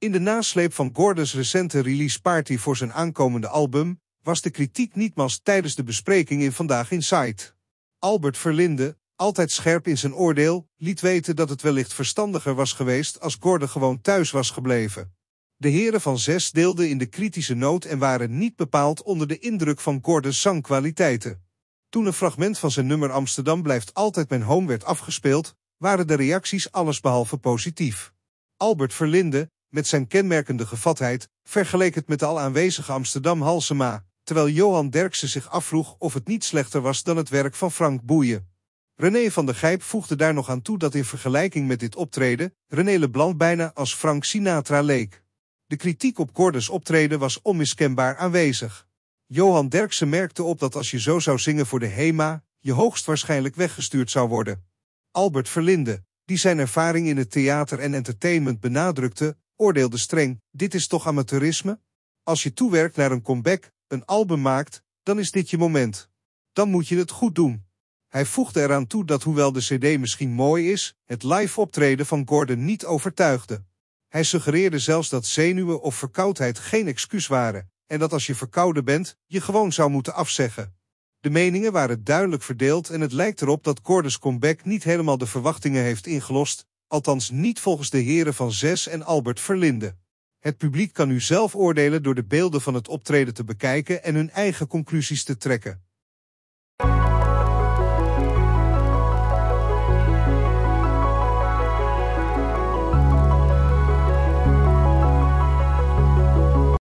In de nasleep van Gordons recente release party voor zijn aankomende album was de kritiek nietmaals tijdens de bespreking in Vandaag Inside. Albert Verlinde, altijd scherp in zijn oordeel, liet weten dat het wellicht verstandiger was geweest als Gordon gewoon thuis was gebleven. De heren van Zes deelden in de kritische noot en waren niet bepaald onder de indruk van Gordons zangkwaliteiten. Toen een fragment van zijn nummer Amsterdam blijft altijd mijn home werd afgespeeld, waren de reacties allesbehalve positief. Albert Verlinde, met zijn kenmerkende gevatheid, vergeleek het met de al aanwezige Amsterdam Halsema, terwijl Johan Derksen zich afvroeg of het niet slechter was dan het werk van Frank Boeien. René van der Gijp voegde daar nog aan toe dat in vergelijking met dit optreden, René Leblanc bijna als Frank Sinatra leek. De kritiek op Gordons optreden was onmiskenbaar aanwezig. Johan Derksen merkte op dat als je zo zou zingen voor de HEMA, je hoogstwaarschijnlijk weggestuurd zou worden. Albert Verlinde, die zijn ervaring in het theater en entertainment benadrukte, oordeelde streng: Dit is toch amateurisme? Als je toewerkt naar een comeback, een album maakt, dan is dit je moment. Dan moet je het goed doen. Hij voegde eraan toe dat hoewel de CD misschien mooi is, het live optreden van Gordon niet overtuigde. Hij suggereerde zelfs dat zenuwen of verkoudheid geen excuus waren, en dat als je verkouden bent, je gewoon zou moeten afzeggen. De meningen waren duidelijk verdeeld en het lijkt erop dat Gordons comeback niet helemaal de verwachtingen heeft ingelost, althans niet volgens de heren van Zes en Albert Verlinde. Het publiek kan nu zelf oordelen door de beelden van het optreden te bekijken en hun eigen conclusies te trekken.